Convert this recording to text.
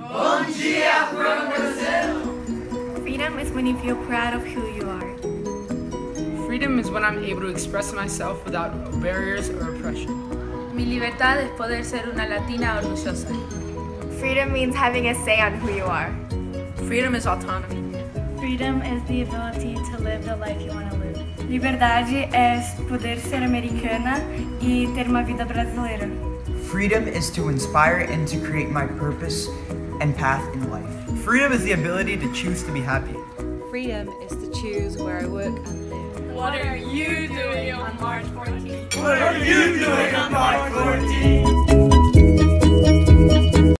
Bom dia from Brazil! Freedom is when you feel proud of who you are. Freedom is when I'm able to express myself without barriers or oppression. Mi libertad es poder ser una latina orgullosa. Freedom means having a say on who you are. Freedom is autonomy. Freedom is the ability to live the life you want to live. Liberdade é poder ser americana e ter uma vida brasileira. Freedom is to inspire and to create my purpose and path in life. Freedom is the ability to choose to be happy. Freedom is to choose where I work and live. What are you doing on March 14th? What are you doing on March